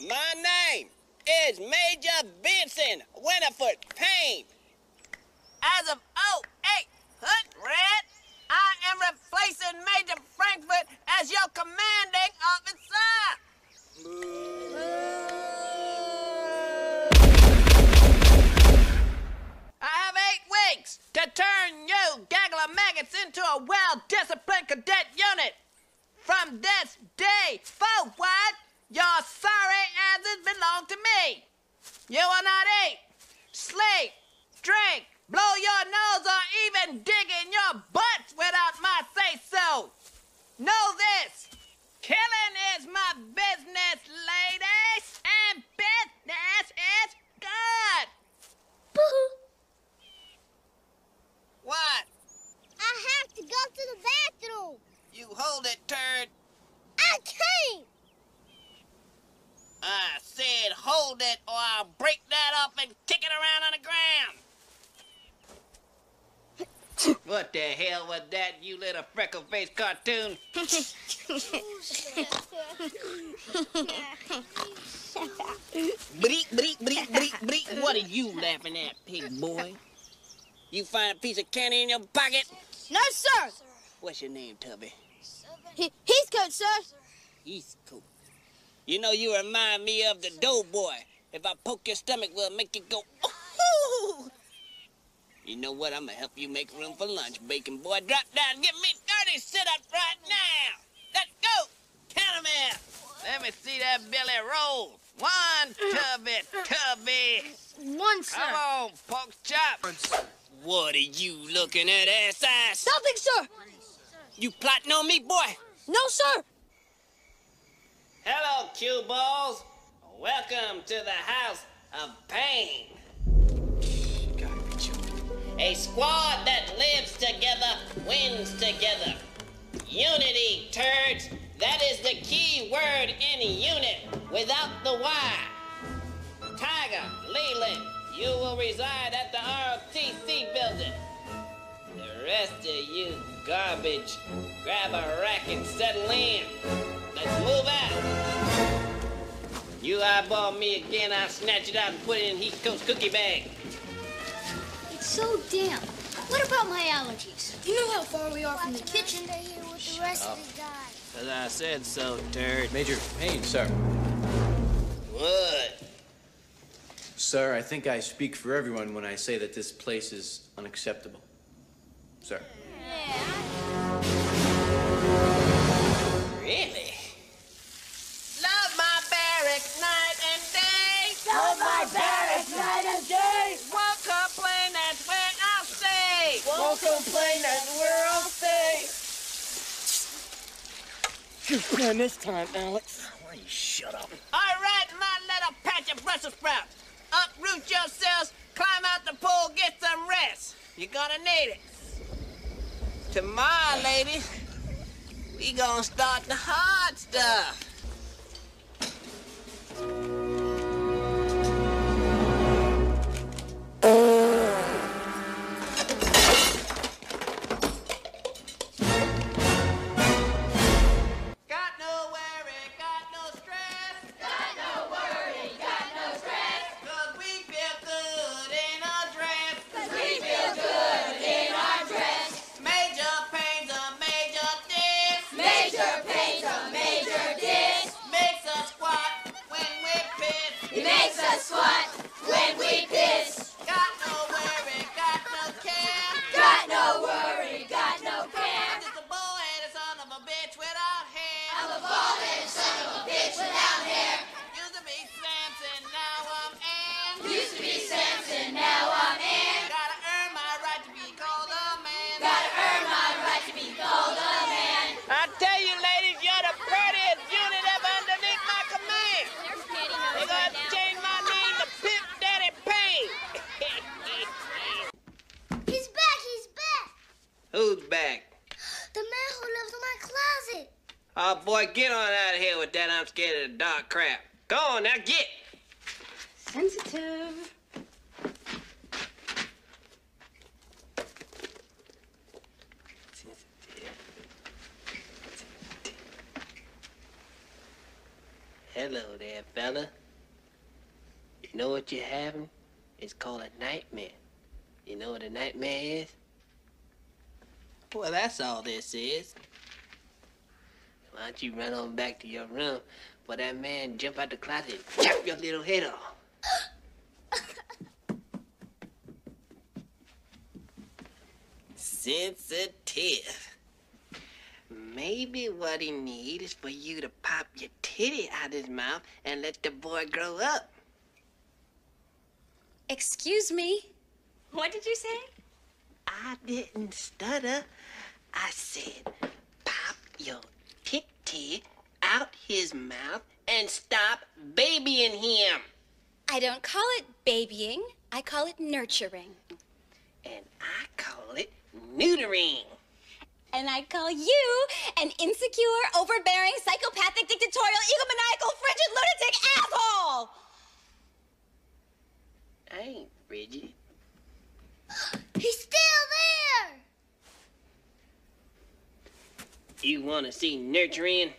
My name is Major Benson Winterfield Payne. As of 0800, I am replacing Major Frankfurt as your commanding officer. I have eight weeks to turn you gaggle of maggots into a well-disciplined cadet unit. From this day forward, You will not eat, sleep, drink, blow your nose, or even dig in your butts without my say-so. Know this. Killing is my business, ladies, and business is good. What? I have to go to the bathroom. You hold it, turd. I can't. I said hold it or I'll break that up and kick it around on the ground. what the hell was that, you little freckle-faced cartoon? Bleep, bleep, bleep, bleep, bleep. What are you laughing at, pig boy? You find a piece of candy in your pocket? No, sir. What's your name, Tubby? He, he's good, sir. East Coast. You know, you remind me of the doughboy. If I poke your stomach, will make you go, ooh. You know what? I'm gonna help you make room for lunch, bacon boy. Drop down, give me 30 sit-ups right now. Let's go. Count 'em out. Let me see that belly roll. One, Tubby, Tubby. One, sir. Come on, pork chop. What are you looking at, ass ass? Nothing, sir. You plotting on me, boy? No, sir. Hello, cue balls. Welcome to the house of pain. A squad that lives together wins together. Unity, turds. That is the key word in unit without the Y. Tiger, Leland, you will reside at the ROTC building. The rest of you garbage, grab a rack and settle in. Let's move out. You eyeball me again, I'll snatch it out and put it in Heath Coast cookie bag. It's so damp. What about my allergies? You know how far we are from the kitchen. Stay here with the rest of the guys. Cause I said so, turd. Major Payne, sir. What? Sir, I think I speak for everyone when I say that this place is unacceptable. Sir. Really? Complain that we're all safe. Good plan this time, Alex. Why you shut up? All right, my little patch of Brussels sprouts. Uproot yourselves, climb out the pool, get some rest. You're gonna need it. Tomorrow, ladies, we gonna start the hard stuff. Oh, boy, get on out of here with that I'm scared of the dark crap. Go on, now get. Sensitive. Hello there, fella. You know what you're having? It's called a nightmare. You know what a nightmare is? Well, that's all this is. Why don't you run on back to your room before that man jump out the closet and chop your little head off? Sensitive. Maybe what he needs is for you to pop your titty out his mouth and let the boy grow up. Excuse me. What did you say? I didn't stutter. I said, pop your titty out his mouth and stop babying him. I don't call it babying. I call it nurturing. And I call it neutering. And I call you an insecure, overbearing, psychopathic, dictatorial, egomaniacal, frigid, lunatic asshole! I ain't Bridget. He's still there! You want to see nurturing?